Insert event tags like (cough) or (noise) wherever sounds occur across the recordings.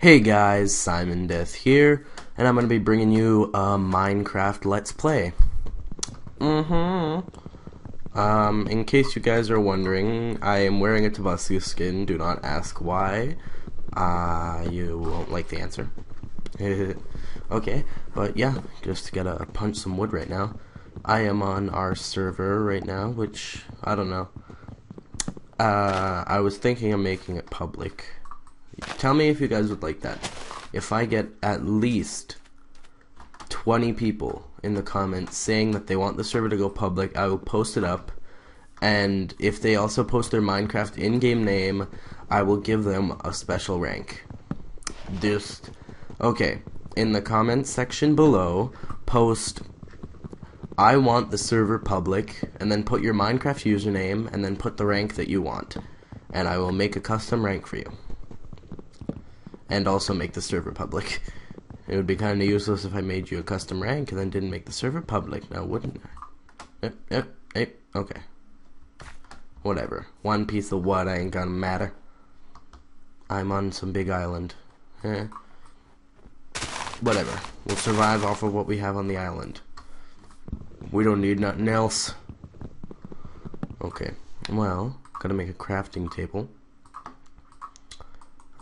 Hey guys, Simon Death here, and I'm to be bringing you a Minecraft Let's Play. Mm-hmm. Um, in case you guys are wondering, I am wearing a Tabasco skin. Do not ask why. Uh, you won't like the answer. (laughs) okay, but yeah, just gotta punch some wood right now. I am on our server right now, which, I don't know. Uh, I was thinking of making it public. Tell me if you guys would like that. If I get at least 20 people in the comments saying that they want the server to go public, I will post it up. And if they also post their Minecraft in-game name, I will give them a special rank. Just, okay, in the comments section below, post I want the server public, and then put your Minecraft username, and then put the rank that you want. And I will make a custom rank for you. And also make the server public. It would be kind of useless if I made you a custom rank and then didn't make the server public, now wouldn't I? Yep, yep, yep, okay. Whatever. One piece of what ain't gonna matter. I'm on some big island. Eh. Whatever. We'll survive off of what we have on the island. We don't need nothing else. Okay. Well, gotta make a crafting table.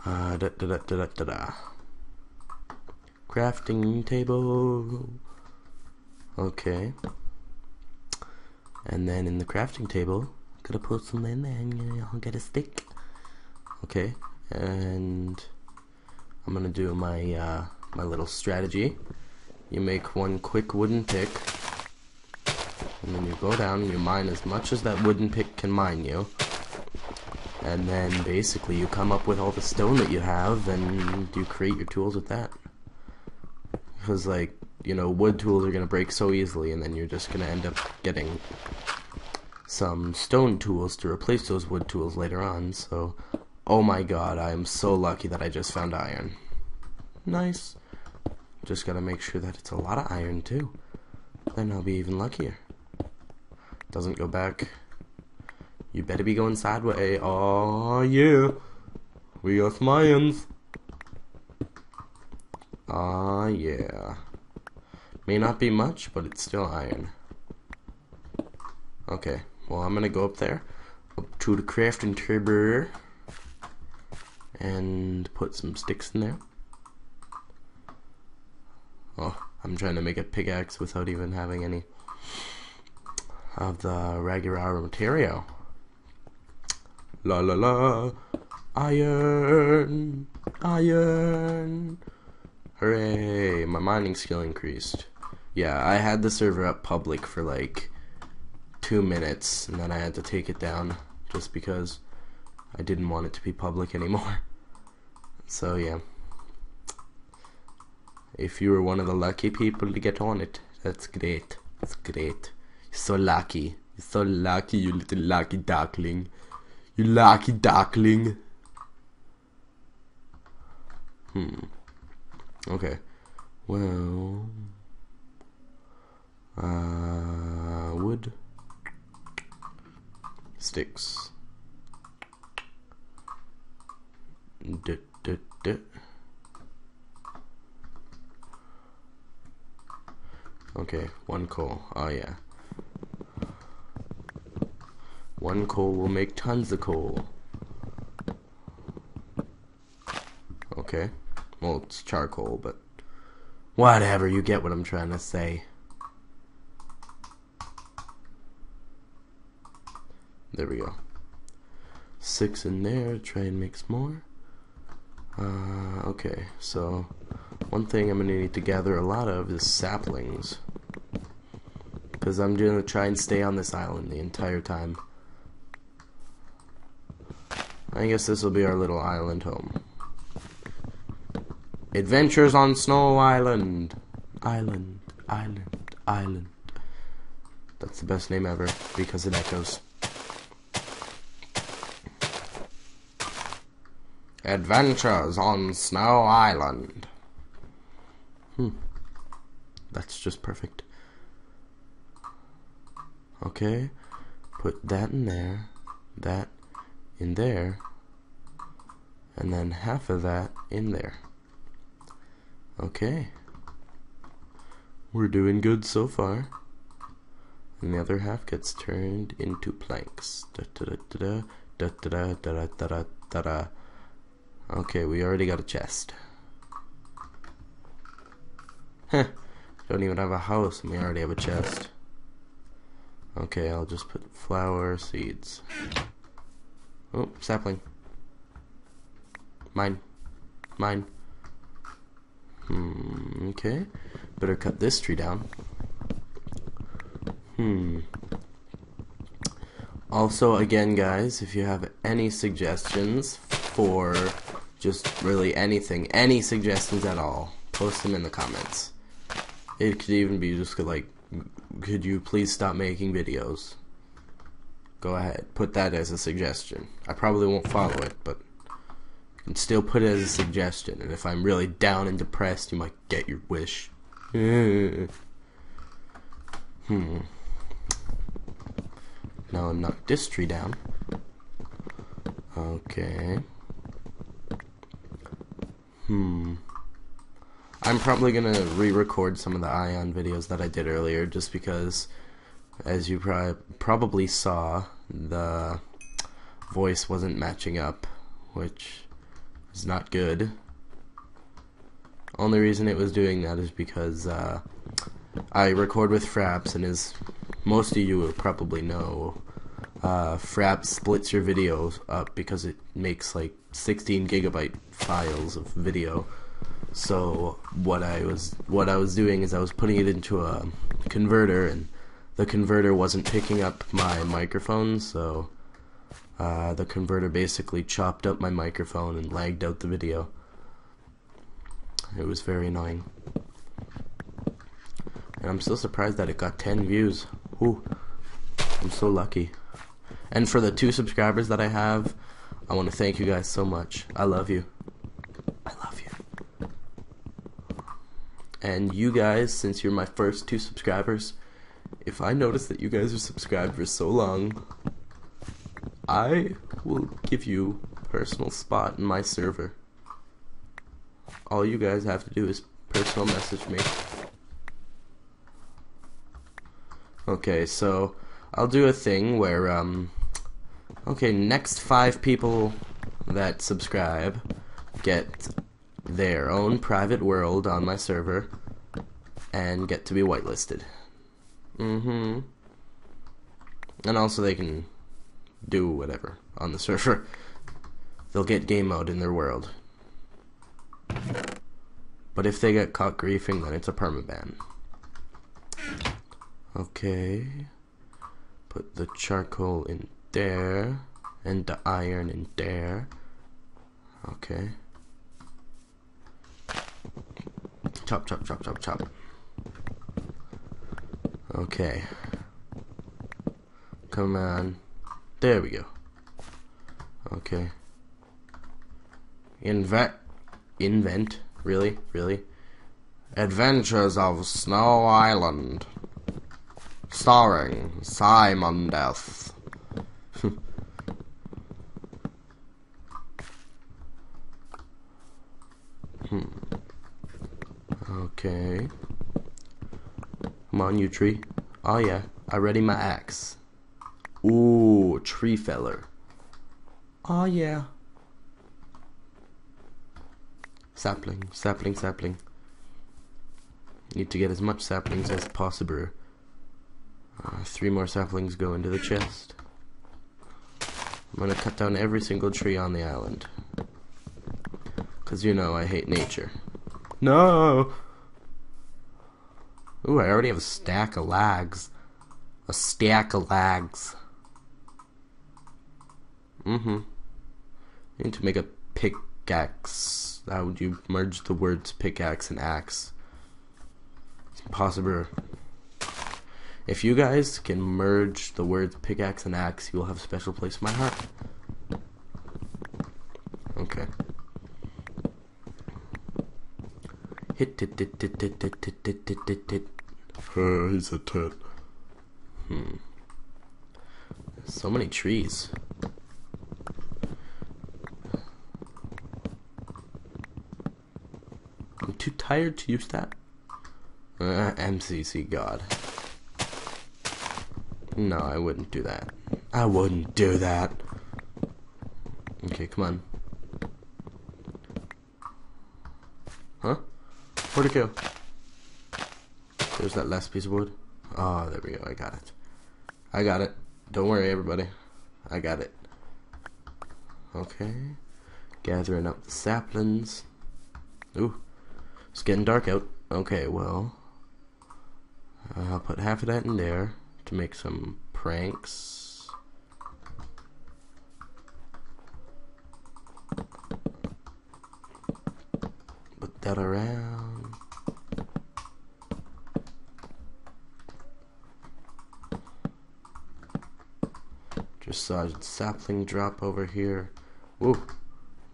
Uh, da da da da da da. Crafting table. Okay. And then in the crafting table, gotta put some in there and I'll get a stick. Okay. And I'm gonna do my uh, my little strategy. You make one quick wooden pick and then you go down and you mine as much as that wooden pick can mine you and then basically you come up with all the stone that you have and you create your tools with that. Because like you know wood tools are gonna break so easily and then you're just gonna end up getting some stone tools to replace those wood tools later on. So oh my god I am so lucky that I just found iron. Nice. Just gotta make sure that it's a lot of iron too. Then I'll be even luckier. Doesn't go back. You better be going sideways. Oh, yeah. We some irons. Ah, yeah. May not be much, but it's still iron. Okay, well, I'm gonna go up there, up to the crafting table, and put some sticks in there. Oh, I'm trying to make a pickaxe without even having any of the regular material. La la la. Iron. Iron. Hooray. My mining skill increased. Yeah, I had the server up public for like two minutes and then I had to take it down just because I didn't want it to be public anymore. (laughs) So yeah. If you were one of the lucky people to get on it, that's great. That's great You're so lucky. You're so lucky, you little lucky duckling. You lucky duckling. Hmm. Okay. Well. Uh, wood. Sticks. D -d -d okay, one coal. Oh yeah. One coal will make tons of coal. Okay. Well, it's charcoal, but whatever, you get what I'm trying to say. There we go. Six in there, try and some more. Uh, okay, so one thing I'm going to need to gather a lot of is saplings. Because I'm going to try and stay on this island the entire time. I guess this will be our little island home. Adventures on Snow Island. Island, island, island. That's the best name ever because it echoes. Adventures on Snow Island. Hmm. That's just perfect. Okay. Put that in there. In there and then half of that in there. Okay. We're doing good so far. And the other half gets turned into planks. Da da da da da da da da da da da. Okay, we already got a chest. Heh. Don't even have a house and we already have a chest. Okay, I'll just put flower seeds. Oh, sapling. Mine. Mine. Hmm, okay. Better cut this tree down. Hmm. Also, again, guys, if you have any suggestions for just really anything, any suggestions at all, post them in the comments. It could even be just like, could you please stop making videos? Go ahead, put that as a suggestion. I probably won't follow it, but you can still put it as a suggestion. And if I'm really down and depressed, you might get your wish. (laughs) hmm. Now I'm knock this tree down. Okay. Hmm. I'm probably gonna re-record some of the Ion videos that I did earlier, just because, as you pro probably saw, the voice wasn't matching up, which is not good. Only reason it was doing that is because uh, I record with Fraps, and as most of you will probably know, uh, Fraps splits your videos up because it makes like 16 gigabyte files of video. So what I was what I was doing is I was putting it into a converter, and the converter wasn't picking up my microphone, so uh, the converter basically chopped up my microphone and lagged out the video. It was very annoying. And I'm still surprised that it got 10 views. Ooh, I'm so lucky. And for the two subscribers that I have, I want to thank you guys so much. I love you. I love you. And you guys, since you're my first two subscribers, if I notice that you guys are subscribed for so long, I will give you personal spot in my server. All you guys have to do is personal message me. Okay, so I'll do a thing where, um, okay, next five people that subscribe get their own private world on my server and get to be whitelisted. Mm-hmm. And also they can do whatever on the server. They'll get game mode in their world. But if they get caught griefing, then it's a permaban. Okay. Put the charcoal in there. And the iron in there. Okay. Chop, chop, chop, chop, chop. Okay. Come on. There we go. Okay. Invent. Invent? Really? Really? Adventures of Snow Island. Starring Simon Death. (laughs) hmm. Okay. Come on, you tree. Oh yeah, I ready my axe. Ooh, tree feller. Oh yeah. Sapling, sapling, sapling. Need to get as much saplings as possible. Uh, three more saplings go into the chest. I'm gonna cut down every single tree on the island. Cause you know I hate nature. No! Ooh, I already have a stack of lags. A stack of lags. Mm-hmm. I Need to make a pickaxe. How would you merge the words pickaxe and axe? It's impossible. If you guys can merge the words pickaxe and axe, you will have a special place in my heart. Okay. Hit it, hit it, hit it, hit it, hit it, hit it. Uh, he's a tit. Hmm. So many trees. I'm too tired to use that. Uh, MCC God. No, I wouldn't do that. I wouldn't do that. Okay, come on. Huh? Where'd it go? There's that last piece of wood. Oh, there we go. I got it. I got it. Don't worry, everybody. I got it. Okay. Gathering up the saplings. Ooh. It's getting dark out. Okay, well. I'll put half of that in there to make some pranks. Put that around. Just saw a sapling drop over here. Whoa,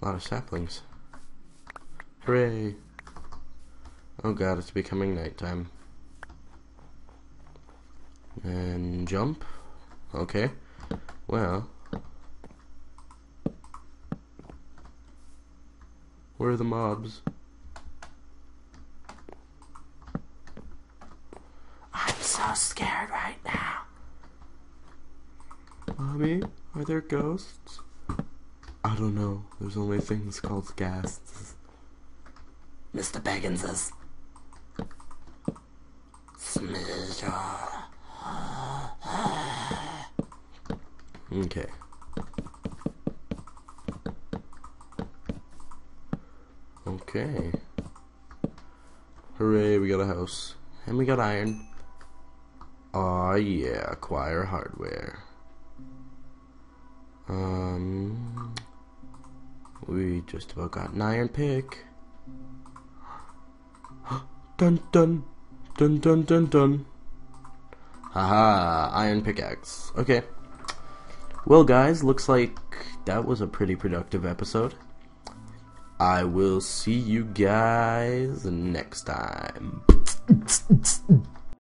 a lot of saplings. Hooray! Oh god, it's becoming nighttime. And jump. Okay. Well. Where are the mobs? I'm so scared right now. Mommy, are there ghosts? I don't know. There's only things called ghasts. Mr. Bagginses. Smidge. Uh, okay. Okay. Hooray, we got a house. And we got iron. Aw, oh, yeah, acquire hardware. Um, we just about got an iron pick. (gasps) dun dun, dun dun dun dun. Haha, iron pickaxe. Okay. Well, guys, looks like that was a pretty productive episode. I will see you guys next time. (laughs)